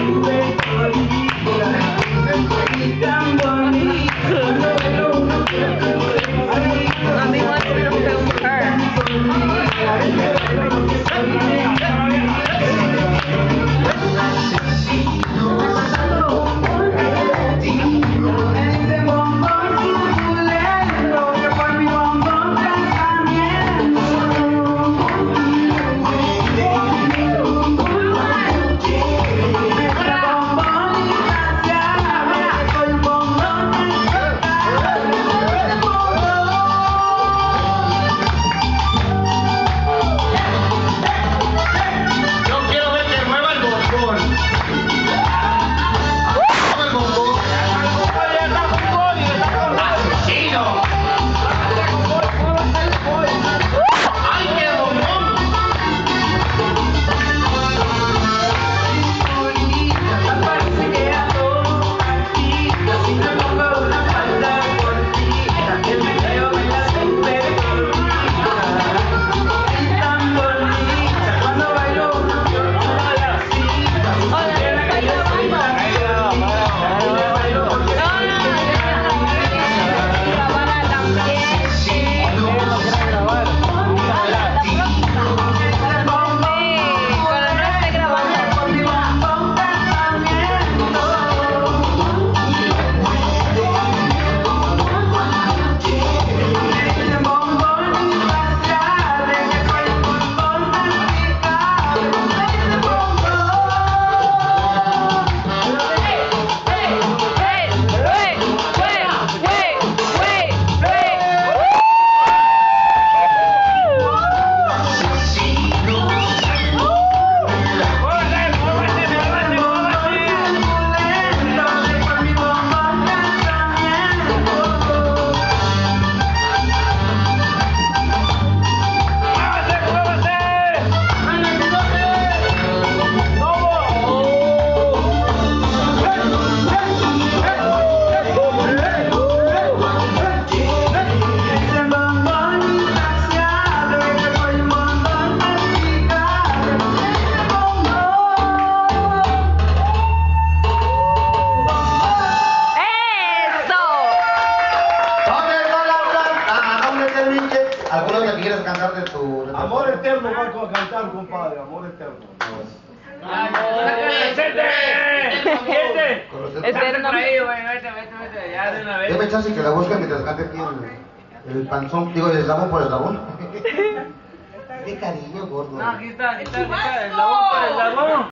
Amen. Tu Amor eterno, Marco, a cantar, compadre. Amor eterno. Eterno. ahí, güey, vete, vete, vete, ya de una vez. Deme chance que la busque mientras cante aquí el, panzón, digo, el eslabón por eslabón. Qué cariño, gordo. No, aquí está, aquí está, el labón para el labón.